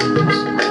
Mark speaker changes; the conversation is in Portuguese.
Speaker 1: Música